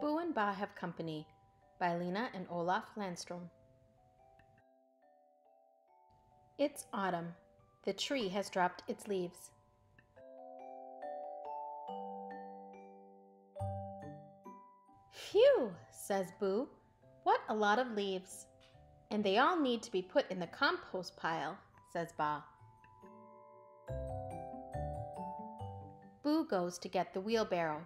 Boo and Baa Have Company by Lena and Olof Landstrom. It's autumn. The tree has dropped its leaves. Phew, says Boo. What a lot of leaves. And they all need to be put in the compost pile, says Baa. Boo goes to get the wheelbarrow.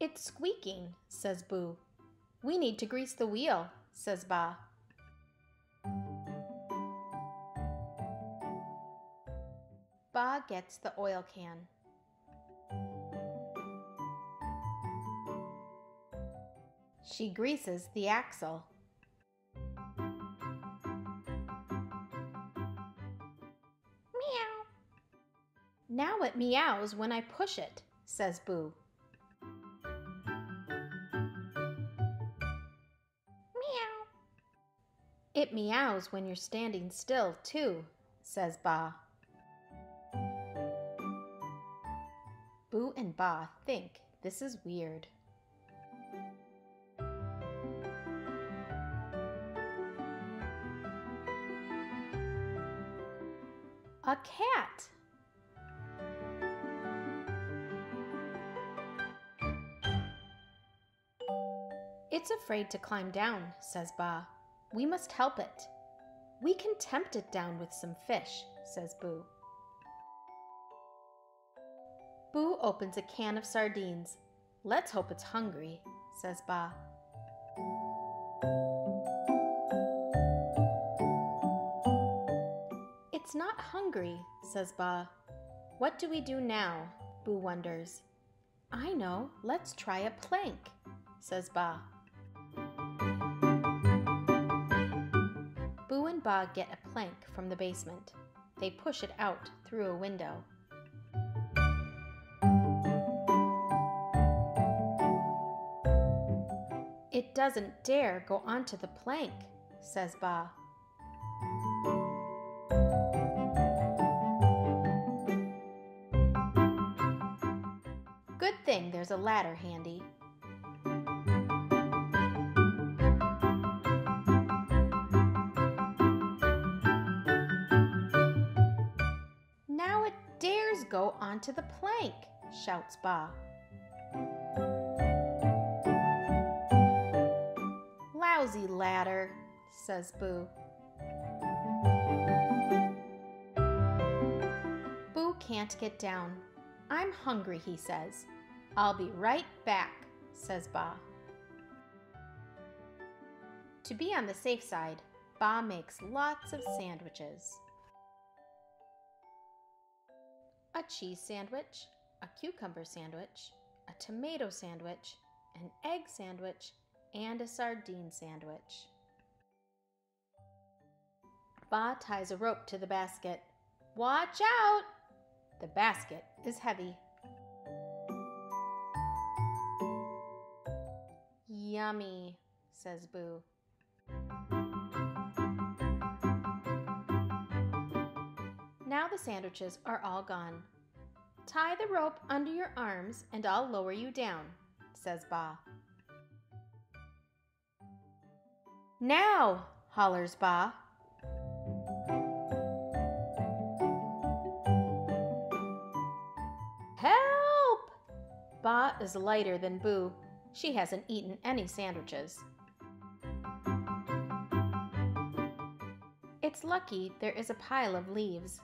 It's squeaking, says Boo. We need to grease the wheel, says Baa. Baa gets the oil can. She greases the axle. Meow. Now it meows when I push it, says Boo. It meows when you're standing still, too, says Baa. Boo and Baa think this is weird. A cat. It's afraid to climb down, says Baa. We must help it. We can tempt it down with some fish, says Boo. Boo opens a can of sardines. Let's hope it's hungry, says Baa. It's not hungry, says Baa. What do we do now? Boo wonders. I know, let's try a plank, says Baa. And Baa get a plank from the basement. They push it out through a window. It doesn't dare go onto the plank, says Baa. Good thing there's a ladder handy. Go onto the plank, shouts Baa. Lousy ladder, says Boo. Boo can't get down. I'm hungry, he says. I'll be right back, says Baa. To be on the safe side, Baa makes lots of sandwiches. A cheese sandwich, a cucumber sandwich, a tomato sandwich, an egg sandwich, and a sardine sandwich. Baa ties a rope to the basket. Watch out! The basket is heavy. Yummy, says Boo. Now the sandwiches are all gone. Tie the rope under your arms and I'll lower you down, says Baa. Now, hollers Baa. Help! Baa is lighter than Boo. She hasn't eaten any sandwiches. It's lucky there is a pile of leaves.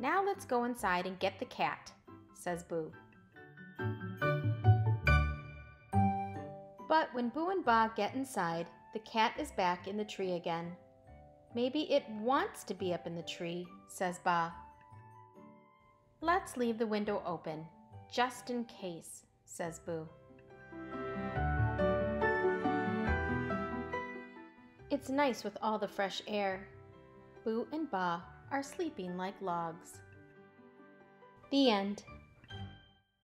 Now let's go inside and get the cat, says Boo. But when Boo and Baa get inside, the cat is back in the tree again. Maybe it wants to be up in the tree, says Baa. Let's leave the window open, just in case, says Boo. It's nice with all the fresh air. Boo and Baa are sleeping like logs. The end.